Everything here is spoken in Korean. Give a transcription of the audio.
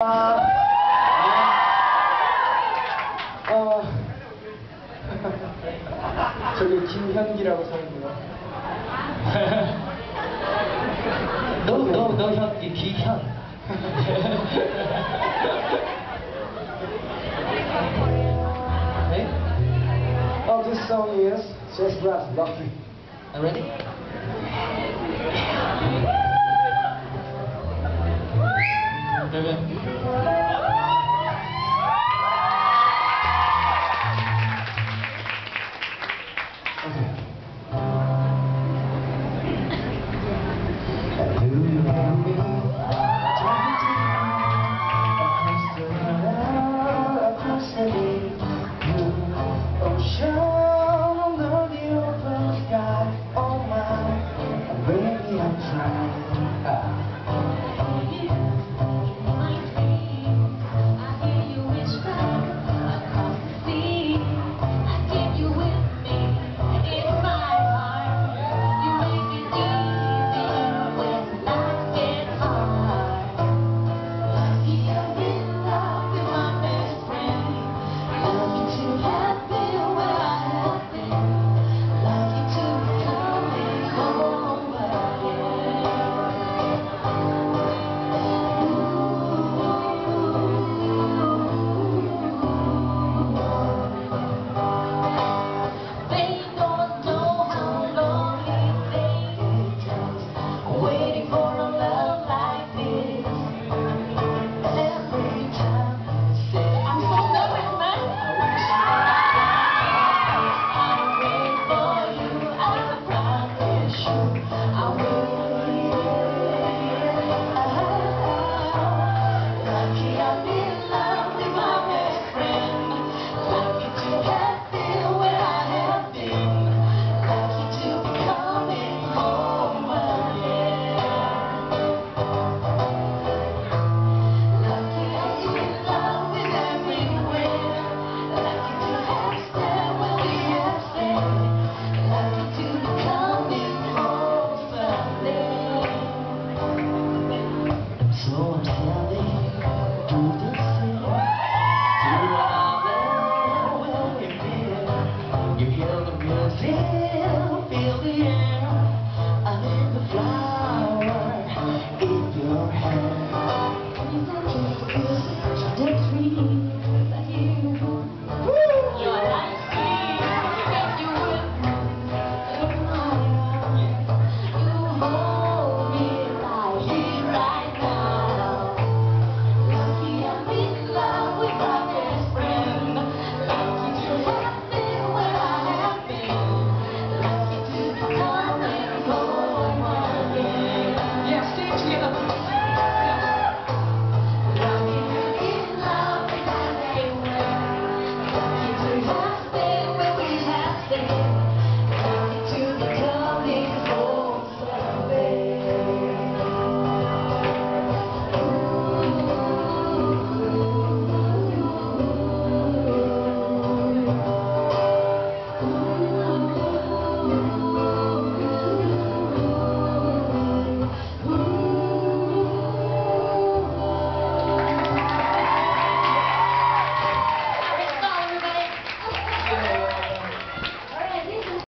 아, 어, 저기 김현기라고 써있네요. 너, 너, 너 현기, 기현. 네? Oh, this song is Just Last Lucky. Ready? Mark Okay.